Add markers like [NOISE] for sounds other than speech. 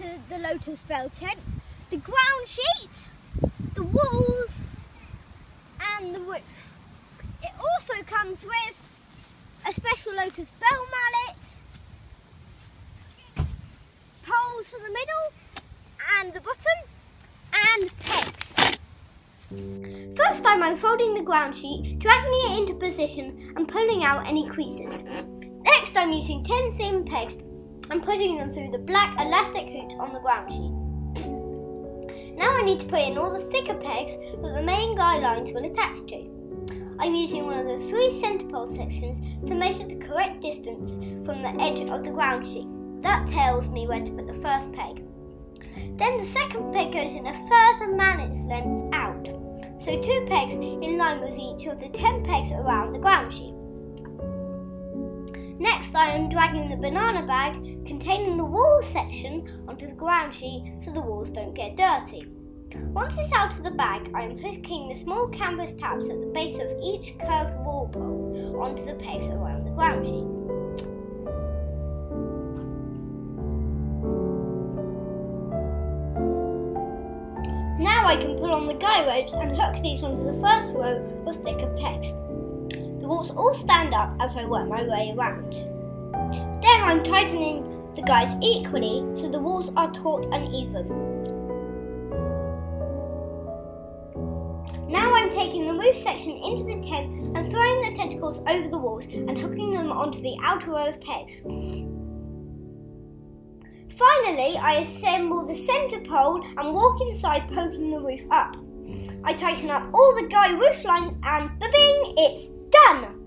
to the Lotus Belle tent. The ground sheet, the walls and the roof. It also comes with a special Lotus Belle mallet, poles for the middle and the bottom and pegs. First I'm unfolding the ground sheet, dragging it into position and pulling out any creases. Next I'm using 10 seam pegs and putting them through the black elastic hoot on the ground sheet. [CLEARS THROAT] Now I need to put in all the thicker pegs that the main guy lines will attach to. I'm using one of the three centre pole sections to measure the correct distance from the edge of the ground sheet. That tells me where to put the first peg. Then the second peg goes in a further mannet's length out, so two pegs in line with each of the ten pegs around the ground sheet. Next I am dragging the banana bag containing the wall section onto the ground sheet so the walls don't get dirty. Once it's out of the bag, I am hooking the small canvas tabs at the base of each curved wall pole onto the pegs around the ground sheet. Now I can pull on the guy ropes and hook these onto the first row of thicker pegs. Walls all stand up as I work my way around. Then I'm tightening the guys equally so the walls are taut and even. Now I'm taking the roof section into the tent and throwing the tentacles over the walls and hooking them onto the outer row of pegs. Finally, I assemble the centre pole and walk inside poking the roof up. I tighten up all the guy roof lines and ba-bing, it's one.